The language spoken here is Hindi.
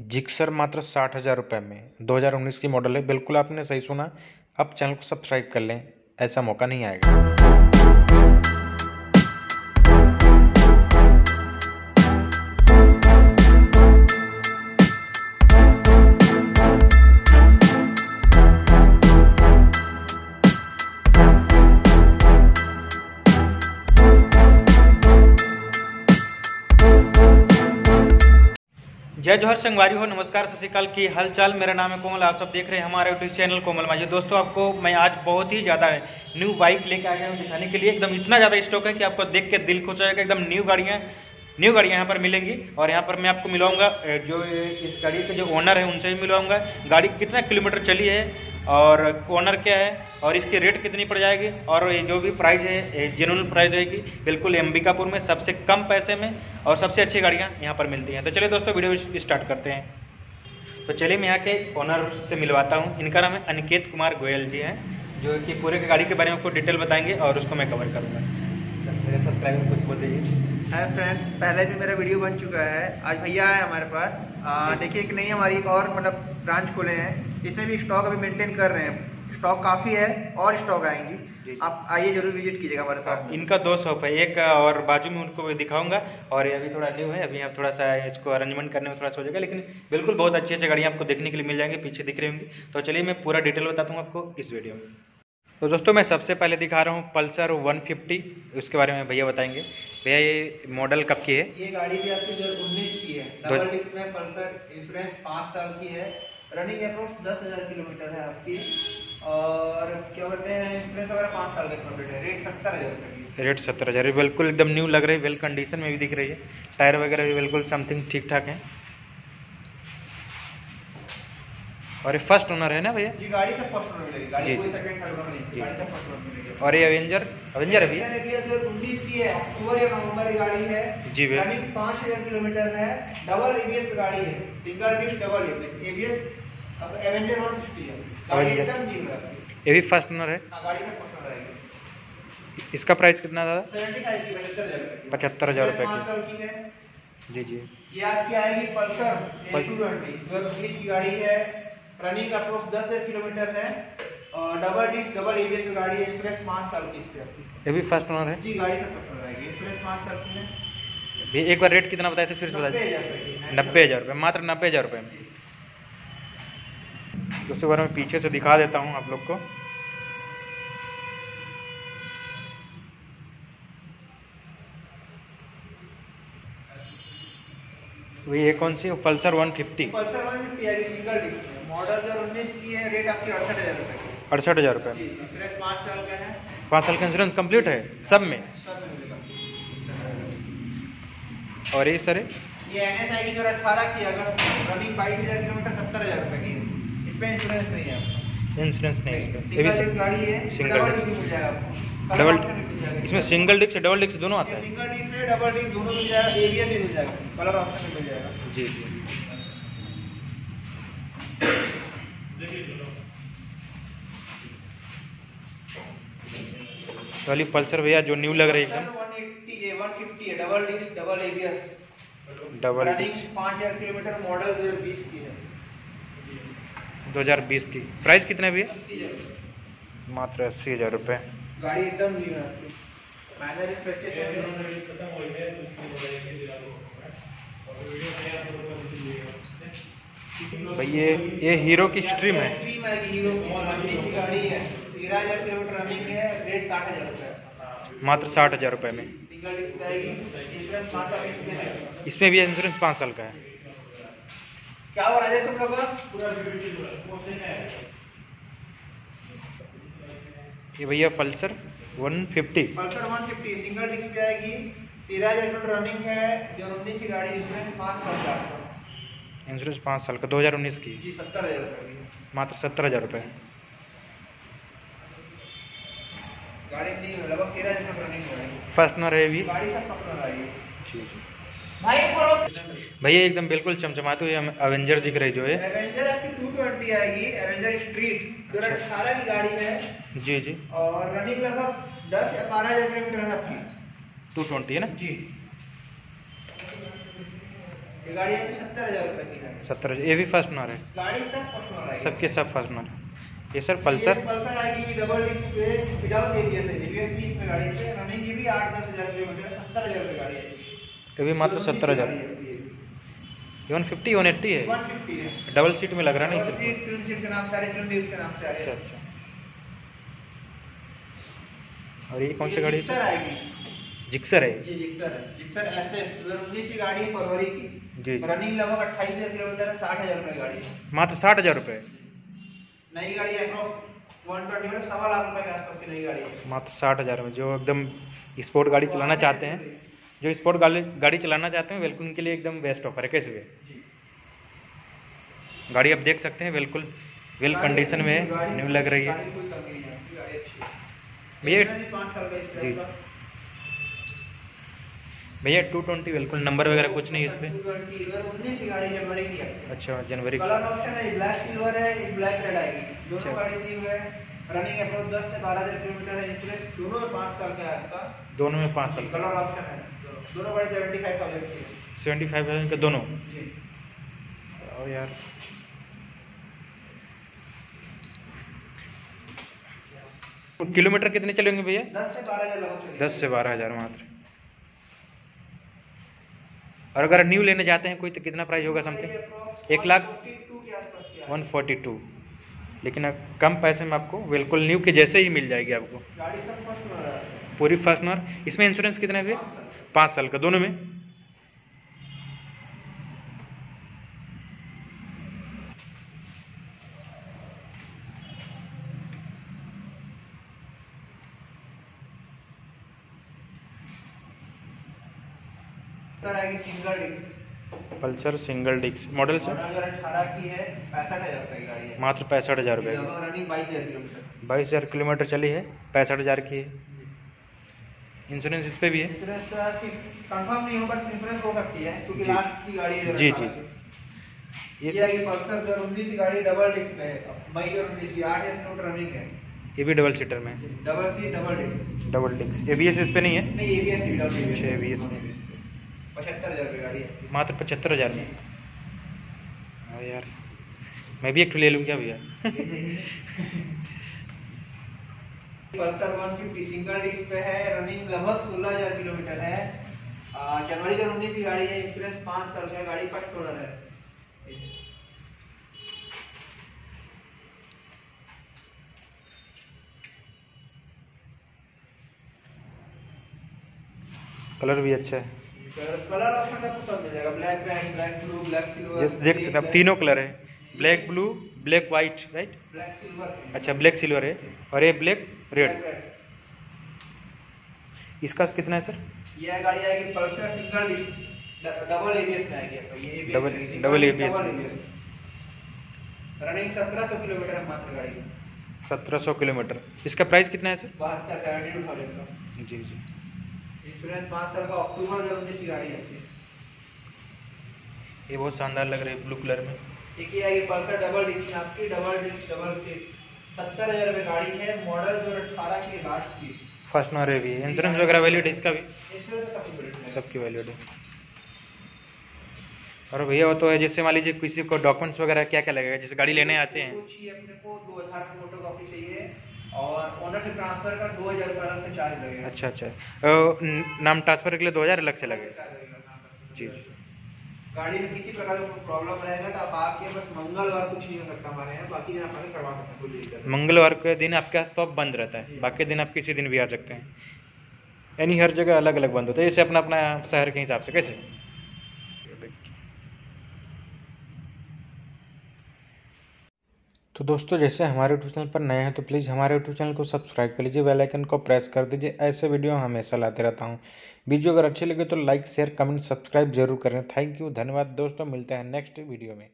जिक्सर मात्र साठ हज़ार रुपये में। 2019 की मॉडल है। बिल्कुल आपने सही सुना। अब चैनल को सब्सक्राइब कर लें। ऐसा मौका नहीं आएगा। जय जोहर संगवारी हो, नमस्कार, सत श्रीकाल की हलचल। मेरा नाम है कोमल, आप सब देख रहे हैं हमारे यूट्यूब चैनल कोमल माजी दोस्तों, आपको मैं आज बहुत ही ज़्यादा न्यू बाइक लेके आया हूँ दिखाने के लिए। एकदम इतना ज़्यादा स्टॉक है कि आपको देख के दिल खुश हो जाएगा एकदम न्यू गाड़ियाँ न्यू गाड़ियाँ यहाँ पर मिलेंगी और यहाँ पर मैं आपको मिलाऊँगा जो इस गाड़ी के जो ओनर है उनसे भी मिलवाऊँगा गाड़ी कितना किलोमीटर चली है और ओनर क्या है और इसकी रेट कितनी पड़ जाएगी और ये जो भी प्राइस है जेनुअल प्राइस रहेगी। बिल्कुल अंबिकापुर में सबसे कम पैसे में और सबसे अच्छी गाड़ियाँ यहाँ पर मिलती हैं। तो चलिए दोस्तों वीडियो स्टार्ट करते हैं। तो चलिए मैं यहाँ के ओनर से मिलवाता हूँ। इनका नाम है अनिकेत कुमार गोयल जी हैं, जो कि पूरे गाड़ी के बारे में आपको डिटेल बताएँगे और उसको मैं कवर करूँगा। मेरे सब्सक्राइबर कुछ दीजिए हाय फ्रेंड्स पहले भी मेरा वीडियो बन चुका है। आज भैया है हमारे पास। देखिए कि नहीं हमारी एक और मतलब ब्रांच खोले हैं। इसमें भी स्टॉक अभी मेंटेन कर रहे हैं। स्टॉक काफ़ी है और स्टॉक आएँगी। आप आइए ज़रूर विज़िट कीजिएगा हमारे साथ इनका दो शॉप है। एक और बाजू में उनको दिखाऊँगा। और ये अभी थोड़ा न्यू है। अभी आप थोड़ा सा इसको अरेंजमेंट करने में थोड़ा सा हो जाएगा लेकिन बिल्कुल बहुत अच्छी अच्छी गाड़ियाँ आपको देखने के लिए मिल जाएँगे। पीछे दिख रही होंगी। तो चलिए मैं पूरा डिटेल बताता हूँ आपको इस वीडियो में। तो दोस्तों मैं सबसे पहले दिखा रहा हूँ पल्सर 150 उसके बारे में भैया बताएँगे। भैया ये मॉडल कब की है? ये गाड़ी भी आपकी जो उन्नीस की है। डबल डिस्क में पल्सर इंश्योरेंस पाँच साल की है। रनिंग अप्रोक्स दस हज़ार किलोमीटर है आपकी। और क्या बोलते हैं इंश्योरेंस वगैरह पाँच साल का कंप्लीट है। रेट सत्तर हज़ार रेट सत्तर हज़ार। बिल्कुल एकदम न्यू लग रही है। वेल कंडीशन में भी दिख रही है। टायर वगैरह भी बिल्कुल समथिंग ठीक ठाक है। और ये फ़र्स्ट ओनर है ना भैया? जी गाड़ी से फ़र्स्ट ओनर मिलेगी। गाड़ी जी। कोई सेकंड थर्ड ओनर नहीं। गाड़ी से फ़र्स्ट ओनर मिलेगी। और ये अवेंजर अवेंजर है भैया? जो उन्नीस की है अक्टूबर या नवंबर की गाड़ी है। जी भैया। पाँच हज़ार किलोमीटर है डबल एबीएस की गाड़ी है। Single disc double ABS ABS अब एवेंजर 160 है। गाड़ी एकदम न्यू है। ये भी फ़र्स्ट ओनर है? हाँ, गाड़ी का फ़र्स्ट ओनर आएगी। इसका प्राइस कितना दादा 75 की 75000 पचहत्तर हज़ार रुपए की। है। जी जी। ये आपकी आएगी पल्सर पल- 220 जो बीस की गाड़ी है। रनिंग अप्रोक्स दस हज़ार किलोमीटर है और डबल डिस्क डबल एबीएस की गाड़ी है एक्सप्रेस पाँच साल की इस ये भी फ़र्स्ट ओनर है? जी गाड़ी सब फ़र्स्ट ओनर आएगी। इंश्योरेंस पाँच साल की है। भी एक बार रेट कितना बताए थे फिर से बता नब्बे दीजिए। हज़ार रुपए नब्बे हज़ार रुपये मात्र नब्बे हज़ार रुपये। में उसके बारे में पीछे से दिखा देता हूँ आप लोग को। वही ये कौन सी? पल्सर 150 पल्सर 150 आएगी सिंगल डिस्क मॉडल जो 19 की है रेट आपकी अड़सठ हज़ार रुपये अड़सठ हज़ार रुपये जी इंश्योरेंस पाँच साल का है। पाँच साल का इंश्योरेंस कंप्लीट है? सब में? सब में और ये सर? ये एन एस आएगी जो अठारह की अगर रनिंग बाईस हज़ार किलोमीटर सत्तर हज़ार रुपए की। इसमें इस पे इंश्योरेंस नहीं है। इंश्योरेंस नहीं इस पर ये सिंगल भी गाड़ी है सिंगल डिस्क। डबल इसमें सिंगल डिस्क डबल डिस्क दोनों आता है। सिंगल डिस्क है डबल डिस्क दोनों मिल जाएगा एबीएस भी मिल जाएगा कलर ऑप्शन भी मिल जाएगा। जी जी। वाली पल्सर भैया जो न्यू लग रही है एकदम। 180 150 double disc double ABS double पाँच हज़ार किलोमीटर मॉडल दो हज़ार बीस की है। 2020 की। प्राइस कितना है भैया? मात्र अस्सी हज़ार रुपये गाड़ी एकदम न्यू है भाई ये ये हीरो की स्ट्रीम है। है है। है है। मात्र साठ हज़ार रुपये में। इसमें भी इंश्योरेंस पाँच साल का है। क्या हुआ राजेश तुम लोग ये भैया पल्सर 150 पल्सर 150 सिंगल डिस्क पे आएगी। तेरह हज़ार किलोमीटर रनिंग है। जो उन्नीस की गाड़ी इंश्योरेंस पाँच साल का। इंश्योरेंस पाँच साल का 2019 की। जी सत्तर हज़ार रुपये मात्र सत्तर हज़ार रुपये। गाड़ी लगभग तेरह हज़ार किलोमीटर रनिंग है फ़र्स्ट नर है भी। गाड़ी सब पकड़ आई है। भाई करो भैया एकदम बिल्कुल चमचमाते हुए अवेंजर दिख रही जो है एवेंजर आपकी 220 आएगी एवेंजर स्ट्रीट अच्छा। अठारह की गाड़ी है। जी जी। और रनिंग लगभग दस या बारह हज़ार किलोमीटर है। आपकी टू ट्वेंटी है ना? जी। ये गाड़ी आपकी सत्तर हज़ार रुपए की है। सत्तर ये भी फ़र्स्ट ओनर है। गाड़ी सब फ़र्स्ट ओनर आएगी। सबके सब फ़र्स्ट ओनर ये सर पल्सर? पल्सर आएगी डबल डिस्क पे विदाउट एबीएस है। एबीएस की इसमें गाड़ी पे। रनिंग की भी आठ दस हज़ार किलोमीटर सत्तर हज़ार रुपए गाड़ी है। ये भी मात्र सत्तर हज़ार। वन फिफ्टी वन एट्टी है। डबल सीट में लग रहा है नहीं सर अच्छा अच्छा। और ये कौन सी गाड़ी जिक्सर है आएगी। जिक्सर है। जी जिक्सर है। जिक्सर ऐसे उन्नीस की गाड़ी है फरवरी की। जी रनिंग लगभग अट्ठाईस हज़ार किलोमीटर है साठ हज़ार रुपए की गाड़ी है। मात्र साठ हज़ार रुपये नई गाड़ी अप्रोक्स वन ट्वेंटी में सवा लाख रुपए के आसपास की नई गाड़ी है। मात्र साठ हज़ार में जो एकदम स्पोर्ट गाड़ी चलाना चाहते हैं। जो स्पोर्ट गाड़ी गाड़ी चलाना चाहते हैं बिल्कुल उनके लिए एकदम बेस्ट ऑफ़र है कैसे भी गाड़ी आप देख सकते हैं बिल्कुल वेल कंडीशन में गाड़ी न्यू लग रही है। है है। भैया- जी? भैया टू ट्वेंटी बिल्कुल नंबर वगैरह कुछ नहीं इस पर 220 इधर उन्नीस की गाड़ी जनवरी अच्छा जनवरी कलर ऑप्शन है ब्लैक सिल्वर है एक ब्लैक रेड आएगी। दोनों अच्छा। है है दोनों में पाँच साल का दोनों में पाँच साल कलर ऑप्शन है। दोनों दोनों गाड़ी सेवेंटी फाइव थाउज़ेंड की। सेवेंटी फाइव थाउज़ेंड के दोनों? और यार। किलोमीटर कितने चलेंगे भैया? दस से बारह हज़ार दस से बारह हज़ार मात्र। और अगर न्यू लेने जाते हैं कोई तो कितना प्राइस होगा समथिंग एक लाख? 142 के आसपास की है। वन फोर्टी टू लेकिन अब कम पैसे में आपको बिल्कुल न्यू के जैसे ही मिल जाएगी आपको। पूरी फ़र्स्ट ओनर इसमें इंश्योरेंस कितना है भैया? पाँच साल का दोनों में? Single disc Pulsar single disc. Model sir? अठारह की है पैंसठ हज़ार की गाड़ी है मात्र पैंसठ हज़ार रुपये बाईस हज़ार किलोमीटर चली है पैंसठ हज़ार की है। इंश्योरेंस इस पर भी है। इंश्योरेंस कंफर्म नहीं हो बट इंश्योरेंस हो सकती है क्योंकि जी। लास्ट की गाड़ी है जी, जी। ये ये पल्सर जो उन्नीस की गाड़ी डबल डिस्क में है मई जो उन्नीस की आठ किलोमीटर रनिंग है। ये भी डबल सीटर में। Double C double disc double disc A B S इस पे नहीं है? नहीं एबीएस नहीं विदाउट अच्छा, ABS पचहत्तर हज़ार रुपये गाड़ी है। मात्र पचहत्तर हज़ार में। हाँ यार मैं भी एक ले लूँ क्या भैया? पल्सर 150 सिंगल डिस्क पे है रनिंग लगभग 16000 किलोमीटर है। जनवरी का उन्नीस की गाड़ी है इंश्योरेंस पाँच साल का गाड़ी फ़र्स्ट ओनर है। कलर भी अच्छा है। कलर ऑप्शन आपको सब मिल जाएगा। Black black blue black silver देख सकते हैं आप तीनों कलर है। Black blue black white right black silver अच्छा ब्लैक सिल्वर है। और ये ब्लैक रेड इसका कितना है सर? ये गाड़ी आएगी पल्सर सिंगल डबल एबीएस में आएगी। double में। ABS। रनिंग 1700 किलोमीटर है मात्र गाड़ी। सत्रह सौ किलोमीटर। इसका प्राइस कितना है सर? बहत्तर जी जी। इंश्योरेंस पाँच साल का अक्टूबर की गाड़ी है। ये बहुत शानदार लग रही है ब्लू कलर में। ही आएगी पल्सर डबल डिस्क आपकी डबल डिस्क डबल सीट सत्तर हज़ार रुपये गाड़ी है मॉडल जो अठारह की लास्ट की। फ़र्स्ट नॉर भी है। इंश्योरेंस वगैरह वैलिड है इसका भी? सबकी वैलिड है और भैया वो तो है जैसे मान लीजिए किसी को डॉक्यूमेंट्स वगैरह क्या क्या लगेगा जैसे गाड़ी लेने आते हैं। कुछ ही अपने को दो हज़ार की फ़ोटो कॉपी चाहिए और ओनर से ट्रांसफ़र का दो हज़ार रुपये अलग से चार्ज लगेगा। अच्छा अच्छा। नाम ट्रांसफ़र के लिए दो हज़ार अलग से लगेगा। जी जी। गाड़ी में किसी प्रकार का प्रॉब्लम रहेगा तो आप आके बस मंगलवार कुछ नहीं हो सकता हमारे यहाँ बाकी दिन आप आगे करवा सकते हैं। मंगलवार के दिन आपका शॉप बंद रहता है बाकी दिन आप किसी दिन भी आ सकते हैं। यानी हर जगह अलग अलग बंद होता है जैसे अपना अपना शहर के हिसाब से कैसे? तो दोस्तों, जैसे हमारे यूट्यूब चैनल पर नए हैं तो प्लीज़ हमारे यूट्यूब चैनल को सब्सक्राइब कर लीजिए बेल आइकन को प्रेस कर दीजिए। ऐसे वीडियो हमेशा लाते रहता हूँ। वीडियो अगर अच्छी लगे तो लाइक शेयर कमेंट सब्सक्राइब ज़रूर करें। थैंक यू धन्यवाद दोस्तों, मिलते हैं नेक्स्ट वीडियो में।